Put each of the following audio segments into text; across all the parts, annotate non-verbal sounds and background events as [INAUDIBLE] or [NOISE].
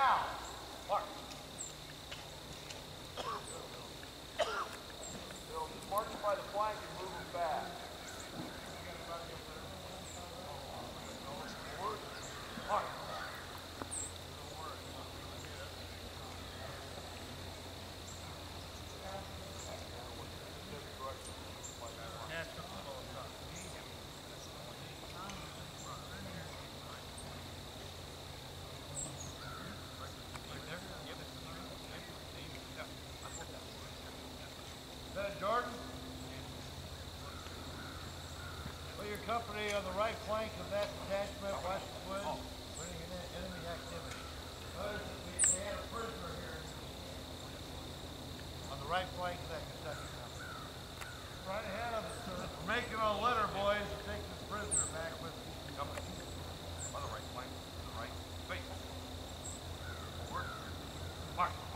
now. company on the right flank of that detachment westward, winning an enemy activity. Notice they had a prisoner here on the right flank of that Kentucky company. Right ahead of us, sir. We're making a letter, boys, to take this prisoner back with us. Company on the right flank, to the right face. Work. March.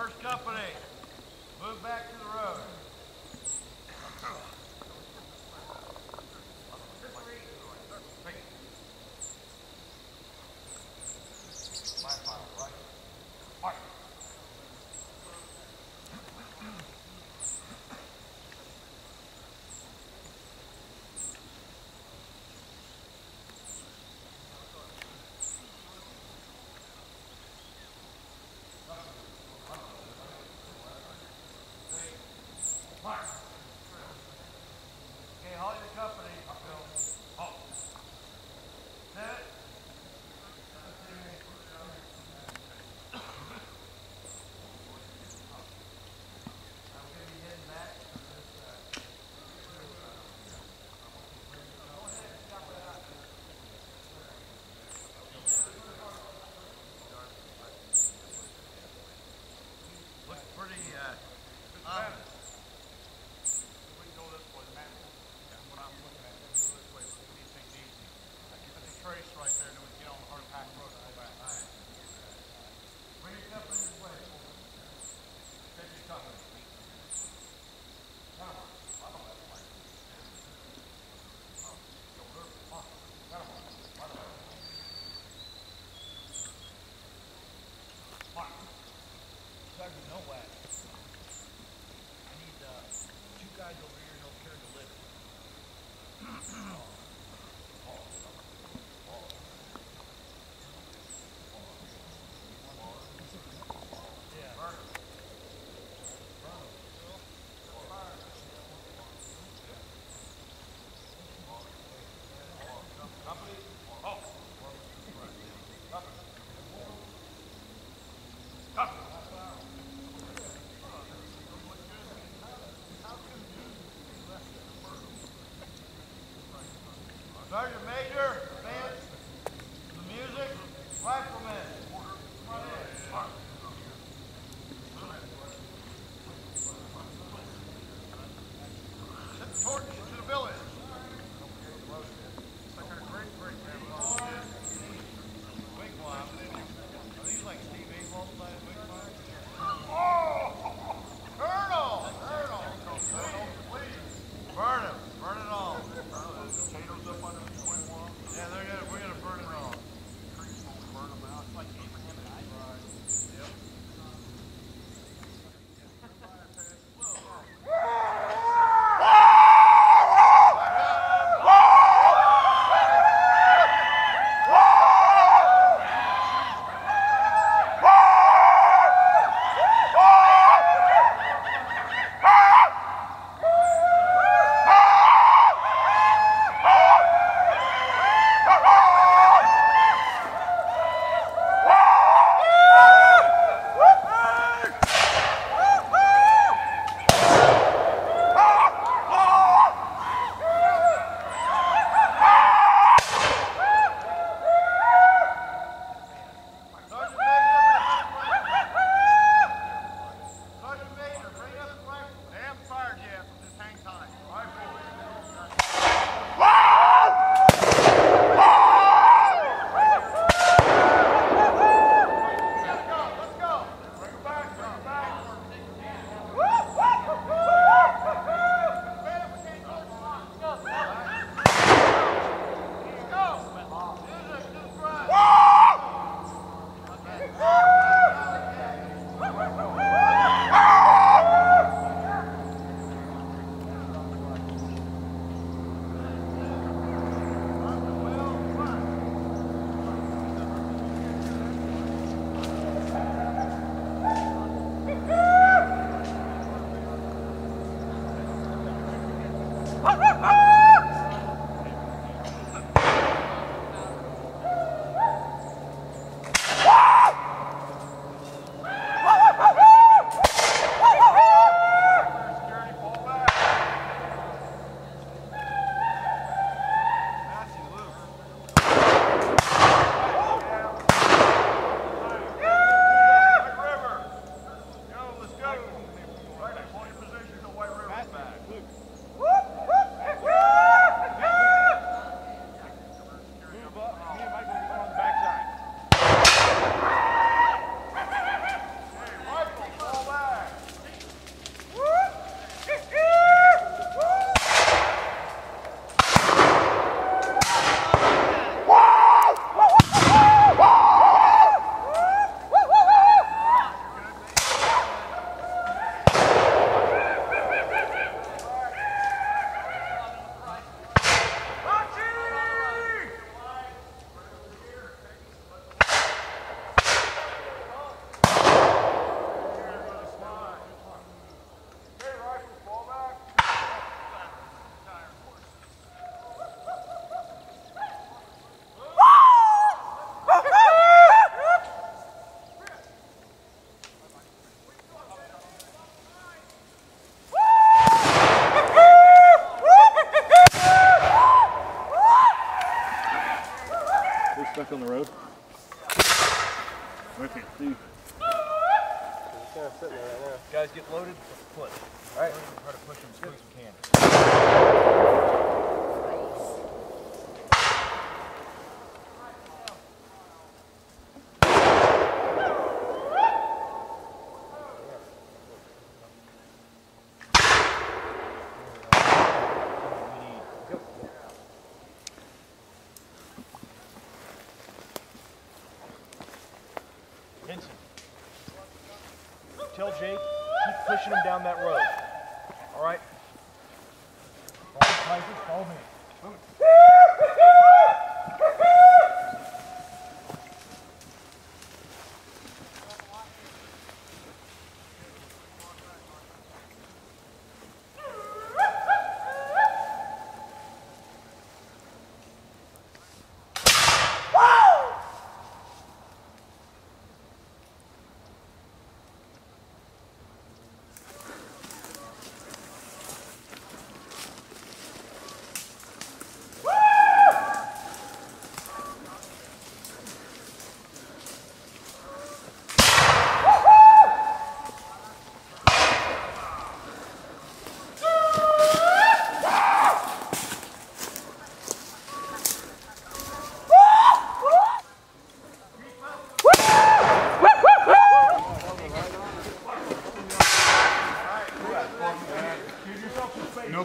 First company, move back to race right there, and it was yelling hard pack road to go back. Bring it up in his way. Take your company. Sergeant Major. Guys, get loaded. Push. All right. Try to push them as quick as we can. Tell Jake keep pushing him down that road. All right. Follow, me. No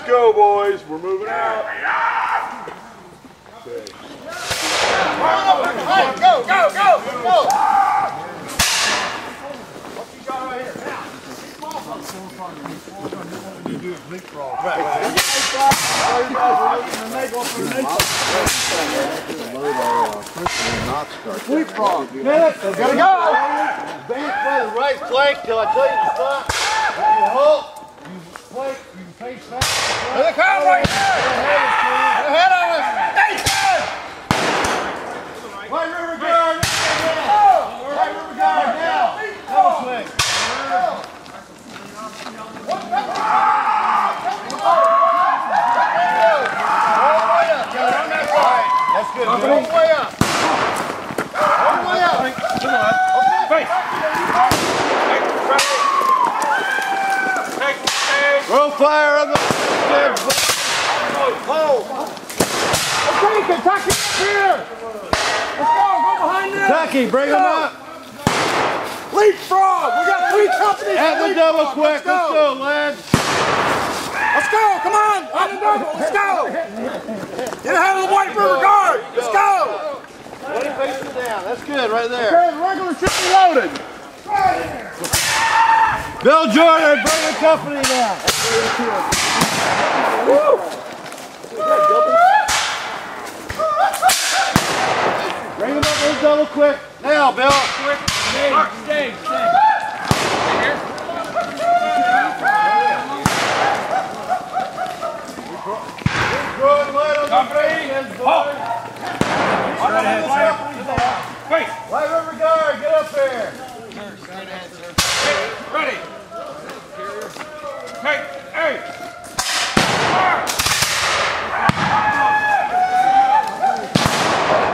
have the rear. That's far now. Okay, let's go, boys. We're moving out. Gotta go. Advance by the right flank till I tell you to stop. You halt. You flank. Face back. There's a car right there. Ahead of us. White River Guard. White River Guard now. Double swing. That's good. The way up. The way up. Roll fire on the pole. Okay, Kentucky up here. Let's go, go behind them. Kentucky, bring them up. Leapfrog! We got three companies! At the double quick. Let's go, lads. Let's go! Come on! On the double! Let's go! Get ahead of the White River Guard! Let's go! Twenty faces down. That's good, right there. Okay, regular be loaded. Bill Jordan, bring the company down. Bring them up with double quick. Now, Bill. Throwing light on the faces, boys. White River Guard, get up there. Ready. Hey, hey.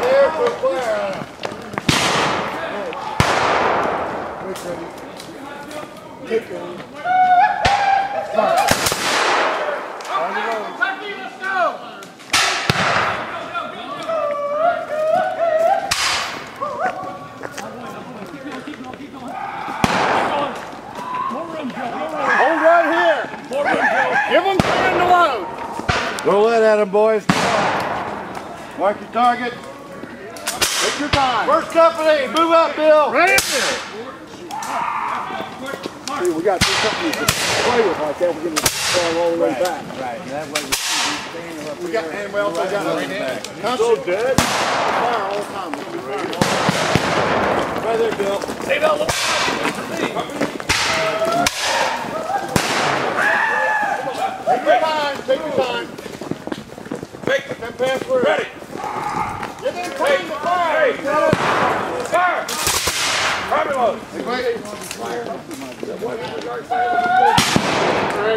There, put fire on 'em. Hold right here. Give them time to load. Roll that at him, boys. Mark your target. Take your time. First company, move up, Bill. Right in there. See, we got to play with like that. We're gonna fall all the right, way back. Right, that way we stand up We got, and we also got a Still dead? fire all the time. Right there, Bill. Hey, Bill, look Take your time, take your time. Take Come past where. Ready. Give them time to fire. Fire! Primary load.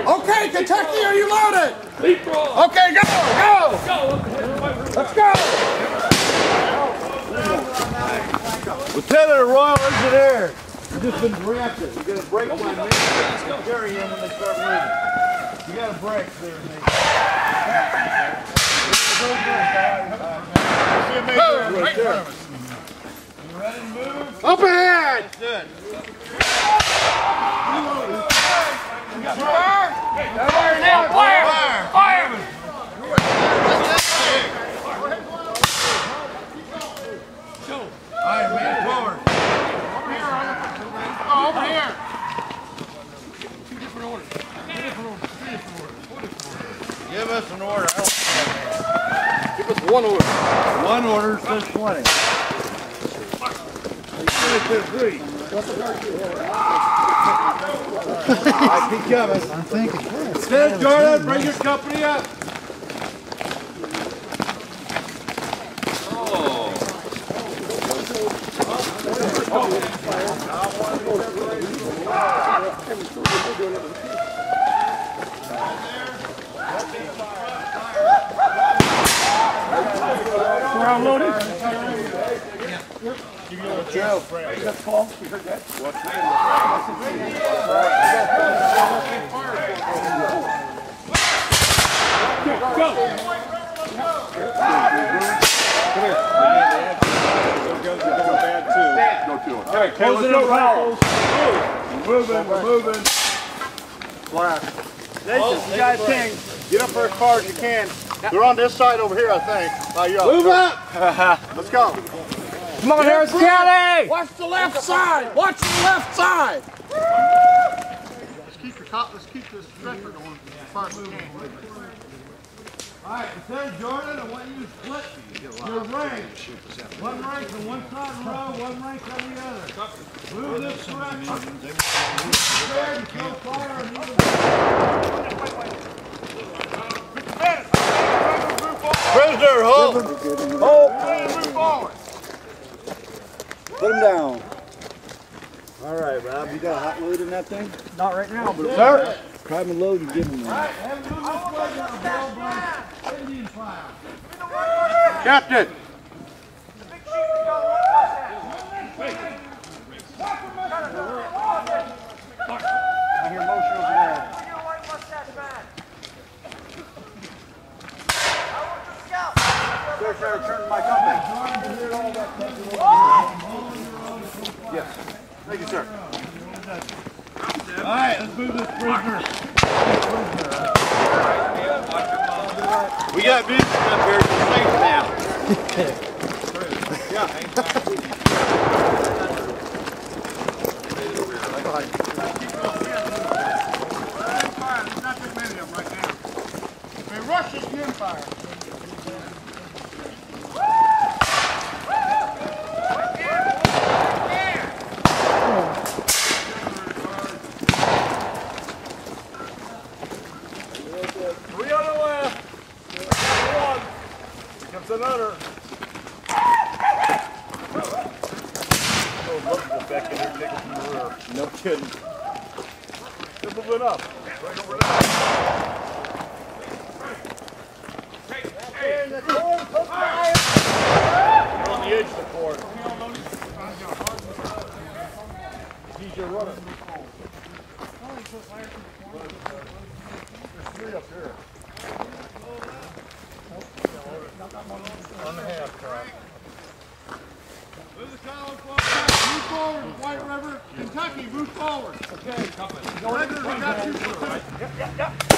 Okay, Kentucky, are you loaded? Okay, go, go. Let's go. Lieutenant Royal Engineer. You just been drafted. You gotta break my man. Carry him when they start moving. You gotta break there, Nate. You ready move? Up ahead. Good. Fire! Fire! All right, man, forward. Oh, over here! Give us an order. Give us one order. One order says 20. I keep coming. I'm thinking. Sid, Jordan, bring your company up. Okay, let's go rifles. We're moving, we're moving. Nathan, you got a thing. Get up there as far as you can. They're on this side over here, I think. Uh. Move up. [LAUGHS] Let's go. Come on, Harris County! Watch the left side. Watch the left side. Let's keep your cop, let's keep this stretcher going as far as we can. All right, Lieutenant Jordan, I want you to split your ranks. One rank on one side of the road, one rank on the other. Move this direction. Prepare to kill fire and Prisoner, hold. Move forward! Put him down. All right, Rob, you got a hot load in that thing? Not right now, but Sir? Grab and load and give him one. Have him move this way now, Bill, by Indian file. Captain. I hear motion over there. Sir, sir, return to my company. Yes. Thank you, sir. All right, let's move this prisoner. We got business up here, it's safe now. Fire, there's not too many of them right now. They rush this gunfire. Three on the left. One. Here comes another. Oh, look at the back in there, taking from the rear. No kidding. They're moving up. Right over there. You're on the edge of the court. He's your runner. There's three up here. Kentucky, move forward. Okay, company. Regulars, we got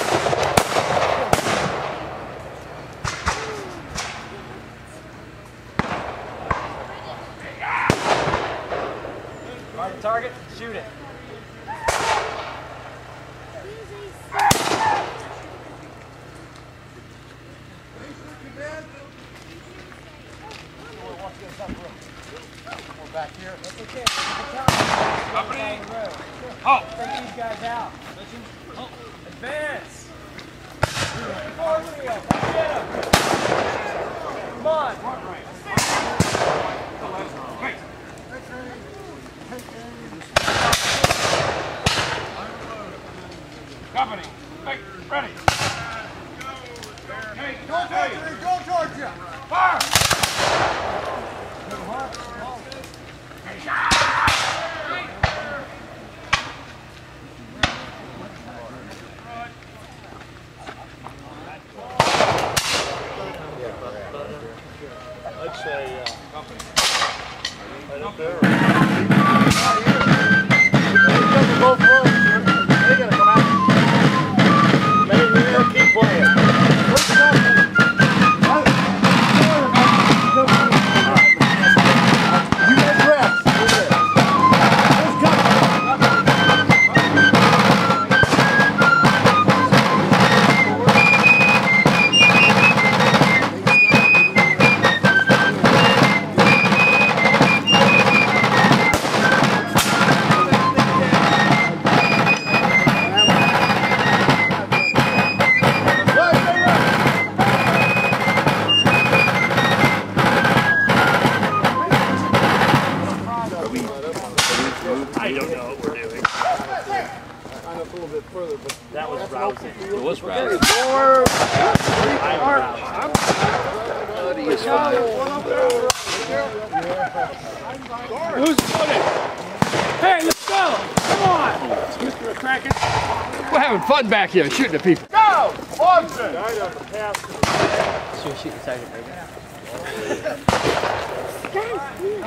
McCracken. We're fun back here shooting at people. Go! Austin!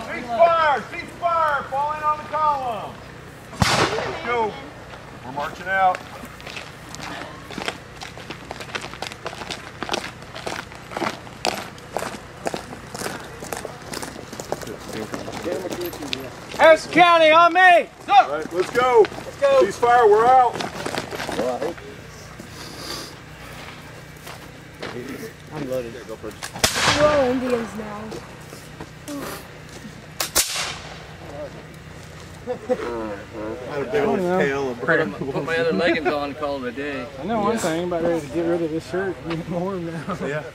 Ceasefire! Ceasefire! Fall in on the column! Let's go. We're marching out. Harrison County on me. All right, let's go. Let's go. Ceasefire, we're out. We're all Indians now. [LAUGHS] Put my other leggings on and call it a day. I know one thing, about ready to get rid of this shirt and get warm now. Yeah. [LAUGHS]